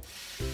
Bye.